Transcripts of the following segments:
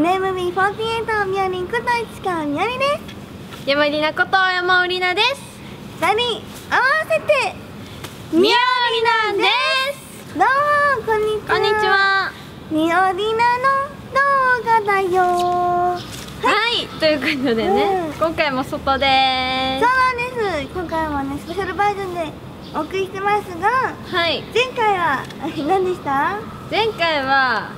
NMB48 みやりんこと市川みやりです。山里奈こと山織奈です。二人合わせてみやりなです。どうもこんにちは。こんにちは。みやりなの動画だよ。はい、ということでね、うん。今回も外でそうなんです。今回もねスペシャルバージョンでお送りしてますがすはい。前回は何でした？前回は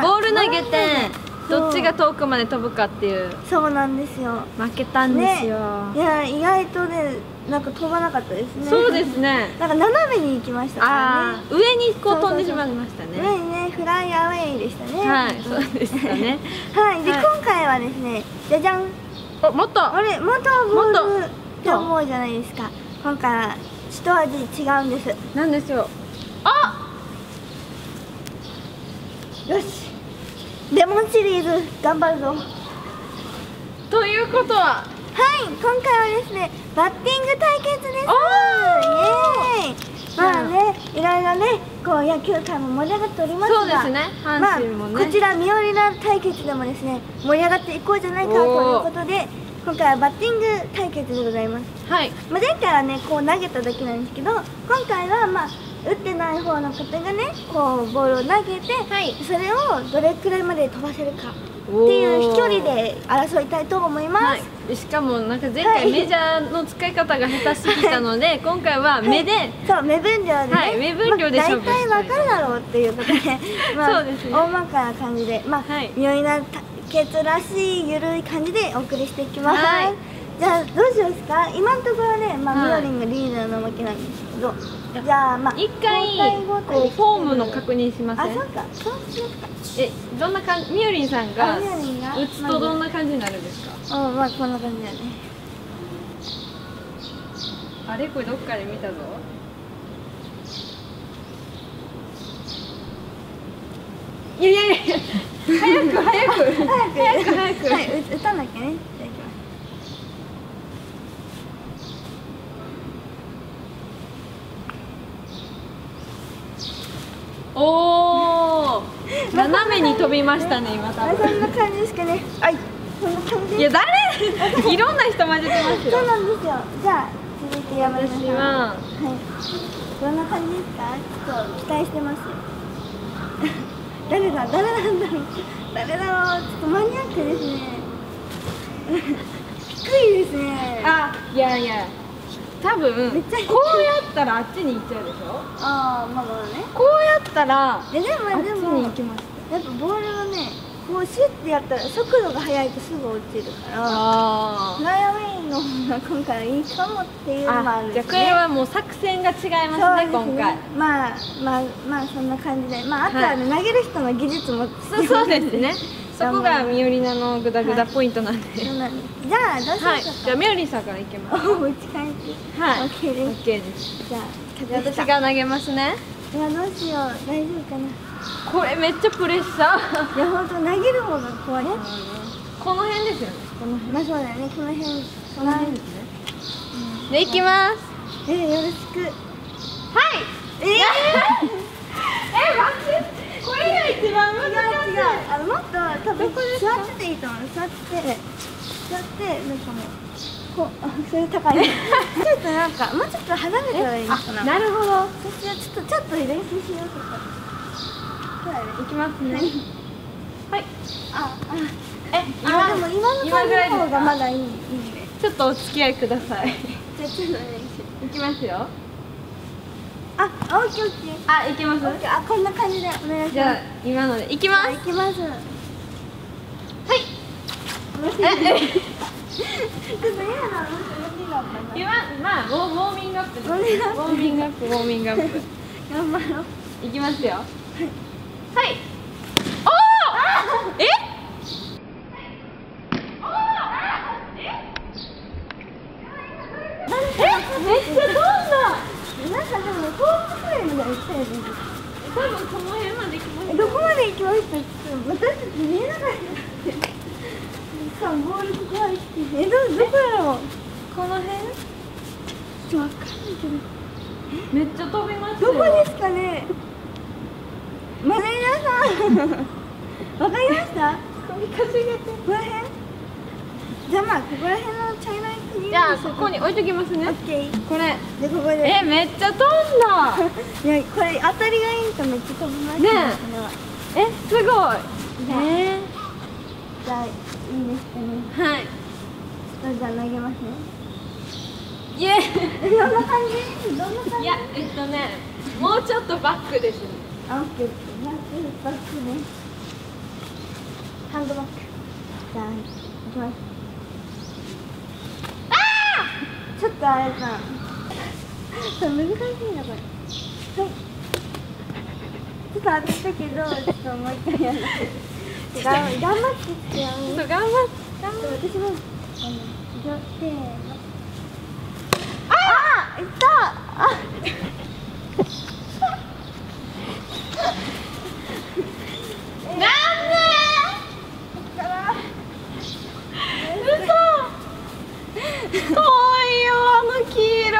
ボール投げてどっちが遠くまで飛ぶかっていう。そうなんですよ。負けたんですよ、いや意外とねなんか飛ばなかったですね。そうですね。なんか斜めに行きましたからね。ああ上にこう飛んでしまいましたね。上にねフライアウェイでしたね。はいそうでしたね。はいで、はい。今回はですねじゃじゃん。おもっと。あれ元ボール元って思うじゃないですか。今回は一味違うんです。なんですよあよしレモンシリーズ頑張るぞ。はいということは？今回はですねバッティング対決です。おイエーイ。まあねいろいろねこう野球界も盛り上がっておりますがそうですね。ね。まあ、こちらミオリナ対決でもですね盛り上がっていこうじゃないかということで今回はバッティング対決でございます。はい。まあ、前回はねこう投げただけなんですけど今回はまあ打ってない方の方がねこうボールを投げて、はい。それをどれくらいまで飛ばせるかっていう飛距離で争いたいと思います、はい、でしかもなんか前はい。回メジャーの使い方が下手すぎたので、今回は目で、そう目分量でね、はい目分量で勝負まあ、大体わかるだろうっていうことで まあそうですね。大まかな感じでまあ、はい。妙な対決らしいゆるい感じでお送りしていきます、はいじゃあどうしますか？今のところね、まあはい。みよりんがリーダーなわけなんですけどじゃあまあ一回こうフォームの確認しませんあそうか。そうしようか。えどんな感じみよりんさんが打つとどんな感じになるんですか？うんまあこんな感じだよね。あれこれどっかで見たぞ。いやいやいや早く 早く。早く。早く早く。はい打打たなきゃねじゃあいきますおお斜めに飛びましたね今多あそんな分感じですかね。はい。こんな感じ？いや誰？いろんな人混ぜてますそうよなんですよ。じゃあ続いて山田さん。私は。はい。どんな感じですか？ちょっと期待してますよ。誰だ？誰なんだろう。誰だろう。ちょっとマニアックですね。低いですね。あいやいや多分こうやったらあっちに行っちゃうでしょ？ああまあまあね。こうやったらえでもあっちでもに行きます。やっぱボールはねこうシュッてやったら速度が速いとすぐ落ちるからあフライアウェイの方が今回はいいかもっていうのもあるんですね。じゃあこれはもう作戦が違いますねそうです今回。まあまあまあそんな感じで。まああとはね、投げる人の技術も。そうですねそこがみよりなのグダグダはい。ポイントなんで。そうなんじゃあどうしましょうか、はい。じゃあみよりさんからいきます。お打ち返しはい。OK です。OK です。じゃあじゃあ私がが投げますね。いやどうしよう。大丈夫かな。これめっちゃプレッシャー。いや本当投げる方が怖い。この辺ですよね。このまあそうだよね。この辺。この辺ですね。でいきます。えー、よろしく。はい。えー、え待ってこれが一番難しい違う違うあのもっと多分座ってていいと思う座って座ってなんかもうこうあそれ高い ちょっとなんかもうちょっと離れたらいいのかな。あなるほど。そしてちょっとちょっと練習しようとかそうだねいきますね。はい。あえああでも今の感じの方がまだいいいいね。ちょっとお付き合いください。じゃあちょっと練習いきますよ。あオッケーオッケー。あいきます？あこんな感じでお願いします。じゃあ今のでいきます。あ行きますはいええちょっと嫌なの無理だったな今まあウォウォーミングアップですウォーミングアップウォーミングアップウォーミングアップ頑張ろういきます？よはいどこまで行きました私見えなかった。さんボール怖いえどどこやろう？この辺？ちょっとわかんないけど。めっちゃ飛びますどこですかね？マネージャーさん。わかりました？首かしげて。この辺？じゃあまあここら辺の茶色い国じゃあここに置いときますね。オッケー。これ。でここで。えめっちゃ飛んだ。いやこれ当たりがいいとめっちゃ飛びますねねえ。すごい。ねえ。ーじゃいいですかね。はい。ちょじゃあ投げますね。イエーどんな感じどんな感じいやえっとねもうちょっとバックです。ねあオッケーバックバックねハンドバック。じゃあいきますあちょっとあれかちょっと難しいなこれ。はいちょっと当たったけどちょっともう一回やる。って頑張って頑張って頑張って私もあのああいった。あなんで嘘遠いよあの黄色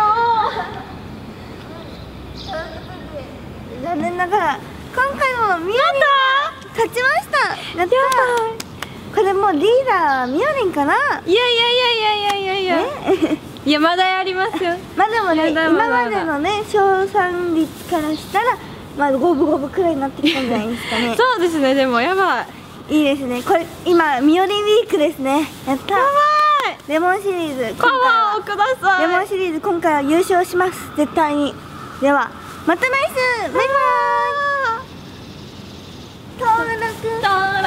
残念ながら今回もミヤが勝ちました。やったこれもうリーダーみおりんかな？いやいやいやいやいやいや。いや、ね、いやまだやりますよ。まあでもね今までのね賞賛率からしたらまあ五分五分くらいになってきたんじゃないですかね。そうですねでもやばい。いいですね。これ今みおりんウィークですね。やった。やばい。レモンシリーズパワーをください。レモンシリーズ今回は優勝します。絶対に。ではまた来週。バイバイ。